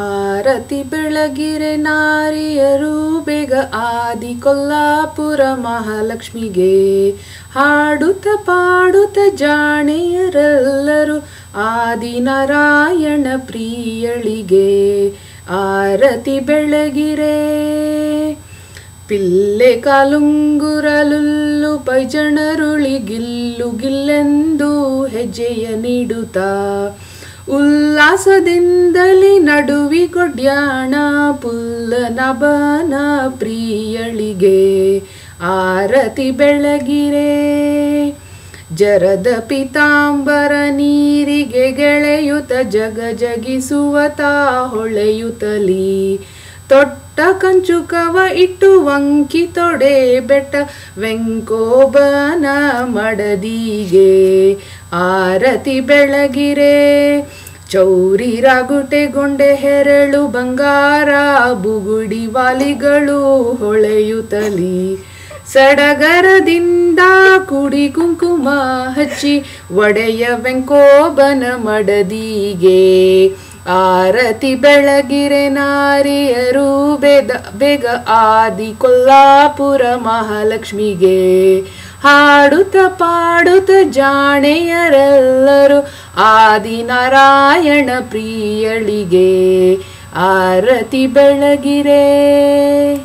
ಆರತಿ ಬೆಳಗಿರೆ ನಾರಿಯರು ಬೇಗ ಆದಿ ಕೊಲ್ಲಾಪುರ ಮಹಾಲಕ್ಷ್ಮಿಗೆ. ಹಾಡುತ್ತ ಪಾಡುತ್ತ ಜಾಣೆಯರೆಲ್ಲರೂ ಆದಿನಾರಾಯಣ ಪ್ರಿಯಳಿಗೆ. ಆರತಿ ಬೆಳಗಿರೆ ಪಿಲ್ಲೆ ಕಾಲುಂಗುರಲುಲ್ಲು ಪೈಜಣರುಳಿ ಗಿಲ್ಲು ಗಿಲ್ಲೆಂದು ಹೆಜ್ಜೆಯ ನೀಡುತ್ತಾ. ಉಲ್ಲಾಸದಿಂದಲಿ ನಡುವಿ ಕೊಡ್ಯಾಣ ಪುಲ್ಲ ನಬನ ಪ್ರಿಯಳಿಗೆ ಆರತಿ ಬೆಳಗಿರೆ. ಜರದ ಪಿತಾಂಬರ ನೀರಿಗೆ ಗೆಳೆಯುತ ಜಗ ಜಗಿಸುವತ ಹೊಳೆಯುತ್ತಲಿ ತೊಟ್ಟ ಕಂಚುಕವ ಇಟ್ಟು ವಂಕಿ ತೊಡೆ ಬೆಟ್ಟ ವೆಂಕೋಬನ ಮಡದಿಗೆ ಆರತಿ ಬೆಳಗಿರೆ. ಚೌರಿ ರಾಗುಟೆಗೊಂಡೆ ಹೆರಳು ಬಂಗಾರ ಬುಗುಡಿ ವಾಲಿಗಳು ಹೊಳೆಯುತ್ತಲಿ ಸಡಗರದಿಂದ ಕುಡಿ ಕುಂಕುಮ ಹಚ್ಚಿ ಒಡೆಯ ವೆಂಕೋಬನ ಮಡದಿಗೆ ಆರತಿ ಬೆಳಗಿರೆ ನಾರಿಯರು ಬೇಗ ಬೇಗ ಆದಿ ಕೊಲ್ಲಾಪುರ ಮಹಾಲಕ್ಷ್ಮಿಗೆ. ಹಾಡುತ್ತ ಪಾಡುತ್ತ ಜಾಣೆಯರೆಲ್ಲರೂ ಆದಿನಾರಾಯಣ ಪ್ರಿಯಳಿಗೆ. ಆರತಿ ಬೆಳಗಿರೆ.